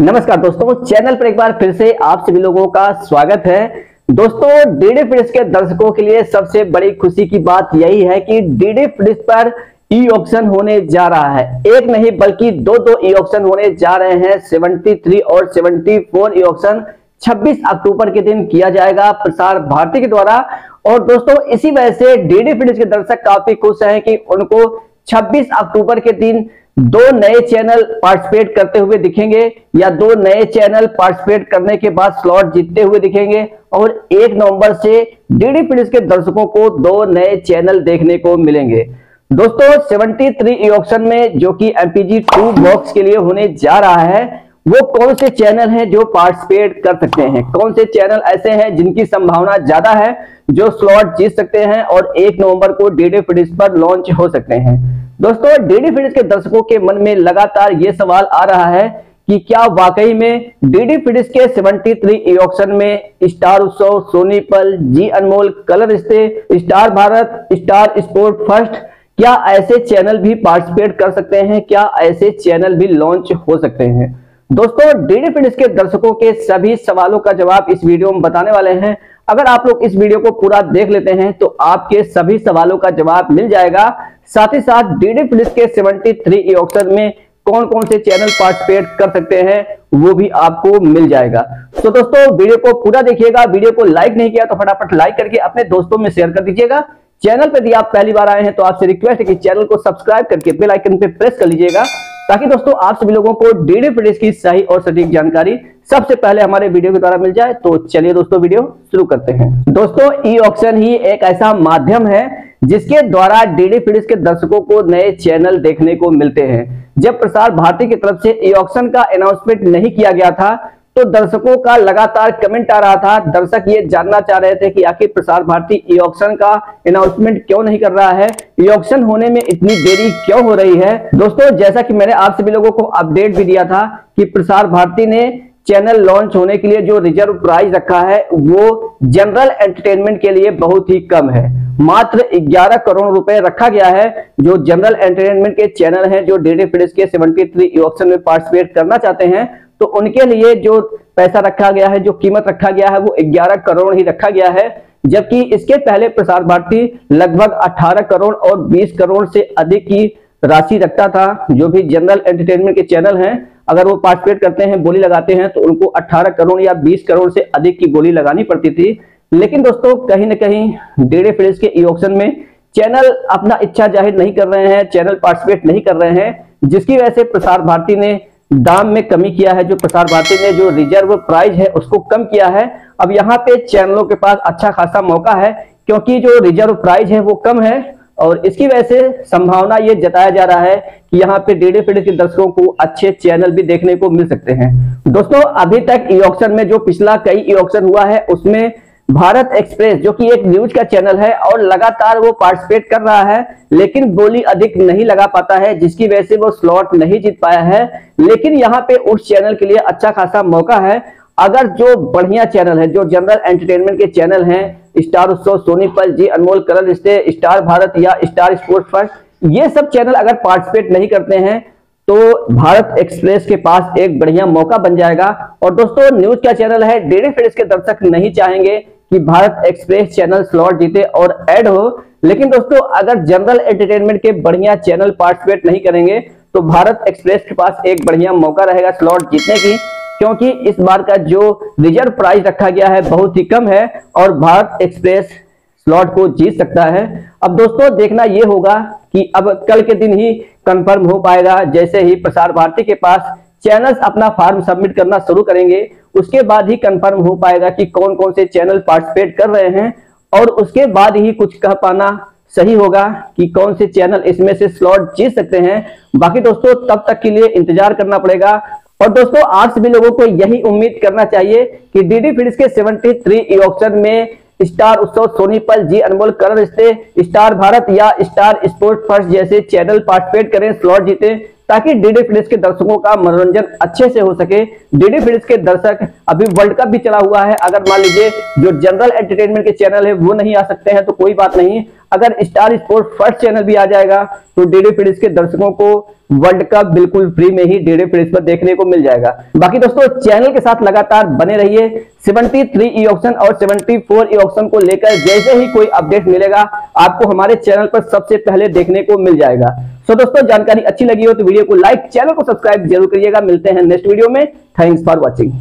नमस्कार दोस्तों, चैनल पर एक बार फिर से आप सभी लोगों का स्वागत है। दोस्तों डीडी फिडिस के दर्शकों के लिए सबसे बड़ी खुशी की बात यही है कि डीडी फिडिस पर ई ऑप्शन होने जा रहा है। एक नहीं, बल्कि दो दो ई ऑप्शन होने जा रहे हैं। 73 और 74 ई ऑप्शन 26 अक्टूबर के दिन किया जाएगा प्रसार भारती के द्वारा। और दोस्तों, इसी वजह से डीडी फिडिस के दर्शक काफ़ी खुश हैं कि उनको 26 अक्टूबर के दिन दो नए चैनल पार्टिसिपेट करते हुए दिखेंगे या दो नए चैनल पार्टिसिपेट करने के बाद स्लॉट जीतते हुए दिखेंगे और एक नवंबर से डीडी फिडिस के दर्शकों को दो नए चैनल देखने को मिलेंगे। दोस्तों 73 ई ऑप्शन में जो कि एमपीजी टू बॉक्स के लिए होने जा रहा है, वो कौन से चैनल हैं जो पार्टिसिपेट कर सकते हैं? कौन से चैनल ऐसे हैं जिनकी संभावना ज़्यादा है जो स्लॉट जीत सकते हैं और एक नवंबर को डीडी फिडिस पर लॉन्च हो सकते हैं? दोस्तों डीडी फिडिस के दर्शकों के मन में लगातार ये सवाल आ रहा है कि क्या वाकई में डीडी फिडिस के 73 थ्री ऑप्शन में Star Utsav Sony Pal Zee Anmol Colors Rishtey Star Bharat Star Sport first क्या ऐसे चैनल भी पार्टिसिपेट कर सकते हैं? क्या ऐसे चैनल भी लॉन्च हो सकते हैं? दोस्तों डीडी फिडिस के दर्शकों के सभी सवालों का जवाब इस वीडियो में बताने वाले हैं। अगर आप लोग इस वीडियो को पूरा देख लेते हैं तो आपके सभी सवालों का जवाब मिल जाएगा। साथ ही साथ डीडी प्लस के 73 ई ऑप्शन में कौन कौन से चैनल पार्टिसिपेट कर सकते हैं, वो भी आपको मिल जाएगा। तो दोस्तों, वीडियो को पूरा देखिएगा। वीडियो को लाइक नहीं किया तो फटाफट लाइक करके अपने दोस्तों में शेयर कर दीजिएगा। चैनल पर यदि आप पहली बार आए हैं तो आपसे रिक्वेस्ट है कि चैनल को सब्सक्राइब करके बेल आइकन पे प्रेस कर लीजिएगा। ताकि दोस्तों, आप सभी लोगों को डीडी प्रदेश की सही और सटीक जानकारी सबसे पहले हमारे वीडियो के द्वारा मिल जाए तो चलिए दोस्तों, वीडियो शुरू करते हैं। दोस्तों ई ऑप्शन ही एक ऐसा माध्यम है जिसके द्वारा डीडी फिडिस के दर्शकों को नए चैनल देखने को मिलते हैं। जब प्रसार भारती की तरफ़ से ई ऑप्शन का अनाउंसमेंट नहीं किया गया था तो दर्शकों का लगातार कमेंट आ रहा था। दर्शक ये जानना चाह रहे थे कि आखिर प्रसार भारती ई ऑप्शन का अनाउंसमेंट क्यों नहीं कर रहा है? ई ऑप्शन होने में इतनी देरी क्यों हो रही है? दोस्तों, जैसा कि मैंने आप सभी लोगों को अपडेट भी दिया था कि प्रसार भारती ने चैनल लॉन्च होने के लिए जो रिज़र्व प्राइस रखा है, वो जनरल एंटरटेनमेंट के लिए बहुत ही कम है। मात्र 11 करोड़ रुपए रखा गया है जो जनरल एंटरटेनमेंट के चैनल हैं, जो डेडी फिडिस के 73 थ्री ऑप्शन में पार्टिसिपेट करना चाहते हैं। तो उनके लिए जो पैसा रखा गया है, जो कीमत रखा गया है, वो 11 करोड़ ही रखा गया है। जबकि इसके पहले प्रसार भारती लगभग 18 करोड़ और 20 करोड़ से अधिक की राशि रखता था, जो भी जनरल एंटरटेनमेंट के चैनल हैं। अगर वो पार्टिसिपेट करते हैं, बोली लगाते हैं तो उनको 18 करोड़ या 20 करोड़ से अधिक की बोली लगानी पड़ती थी। लेकिन दोस्तों, कहीं ना कहीं डेढ़े फिलिस के ई ऑप्शन में चैनल अपना इच्छा ज़ाहिर नहीं कर रहे हैं, चैनल पार्टिसिपेट नहीं कर रहे हैं, जिसकी वजह से प्रसार भारती ने दाम में कमी किया है, जो प्रसार भारती ने जो रिज़र्व प्राइस है, उसको कम किया है। अब यहाँ पे चैनलों के पास अच्छा खासा मौका है, क्योंकि जो रिज़र्व प्राइस है, वो कम है। और इसकी वजह से संभावना ये जताया जा रहा है कि यहाँ पे डेढ़े फिडे के दर्शकों को अच्छे चैनल भी देखने को मिल सकते हैं। दोस्तों, अभी तक ई ऑप्शन में जो पिछला कई ई ऑप्शन हुआ है, उसमें भारत एक्सप्रेस, जो कि एक न्यूज़ का चैनल है और लगातार वो पार्टिसिपेट कर रहा है, लेकिन बोली अधिक नहीं लगा पाता है, जिसकी वजह से वो स्लॉट नहीं जीत पाया है। लेकिन यहाँ पे उस चैनल के लिए अच्छा खासा मौका है। अगर जो बढ़िया चैनल है, जो जनरल एंटरटेनमेंट के चैनल हैं, Star Utsav, Sony Pal, Zee Anmol Colors Rishtey, Star Bharat या स्टार स्पोर्ट फ़र्स्ट ये सब चैनल अगर पार्टिसिपेट नहीं करते हैं तो भारत एक्सप्रेस के पास एक बढ़िया मौका बन जाएगा। और दोस्तों, न्यूज़ का चैनल है, डेढ़ फिर इसके दर्शक नहीं चाहेंगे। कि भारत एक्सप्रेस चैनल स्लॉट जीते और ऐड हो। लेकिन दोस्तों, अगर जनरल एंटरटेनमेंट के बढ़िया चैनल पार्टिसिपेट नहीं करेंगे तो भारत एक्सप्रेस के पास एक बढ़िया मौका रहेगा स्लॉट जीतने की, क्योंकि इस बार का जो रिज़र्व प्राइस रखा गया है बहुत ही कम है और भारत एक्सप्रेस स्लॉट को जीत सकता है। अब दोस्तों, देखना यह होगा कि अब कल के दिन ही कंफर्म हो पाएगा। जैसे ही प्रसार भारती के पास चैनल्स अपना फॉर्म सबमिट करना शुरू करेंगे। उसके बाद ही कंफर्म हो पाएगा कि कौन कौन से चैनल पार्टिसिपेट कर रहे हैं और उसके बाद ही कुछ कह पाना सही होगा कि कौन से चैनल इसमें से स्लॉट जीत सकते हैं। बाकी दोस्तों, तब तक के लिए इंतज़ार करना पड़ेगा। और दोस्तों आप सभी लोगों को यही उम्मीद करना चाहिए कि डीडी फिल्स के 73 ई ऑप्शन में स्टार उत्सव सोनीपल जी अनमोल करण रिश्ते स्टार भारत या स्टार स्पोर्ट फ़र्स्ट जैसे चैनल पार्टिसिपेट करें स्लॉट जीते। ताकि डीडी फिल्स के दर्शकों का मनोरंजन अच्छे से हो सके। डीडी फिल्स के दर्शक अभी वर्ल्ड कप भी चला हुआ है। अगर मान लीजिए जो जनरल एंटरटेनमेंट के चैनल है, वो नहीं आ सकते हैं तो कोई बात नहीं। अगर स्टार स्पोर्ट फ़र्स्ट चैनल भी आ जाएगा तो डीडी फिडिस के दर्शकों को वर्ल्ड कप बिल्कुल फ्री में ही डीडी फिडिस पर देखने को मिल जाएगा। बाकी दोस्तों चैनल के साथ लगातार बने रहिए। 73 ई ऑप्शन और 74 ई ऑप्शन को लेकर जैसे ही कोई अपडेट मिलेगा, आपको हमारे चैनल पर सबसे पहले देखने को मिल जाएगा। सो दोस्तों, जानकारी अच्छी लगी हो तो वीडियो को लाइक चैनल को सब्सक्राइब ज़रूर करिएगा। मिलते हैं नेक्स्ट वीडियो में। Thanks for watching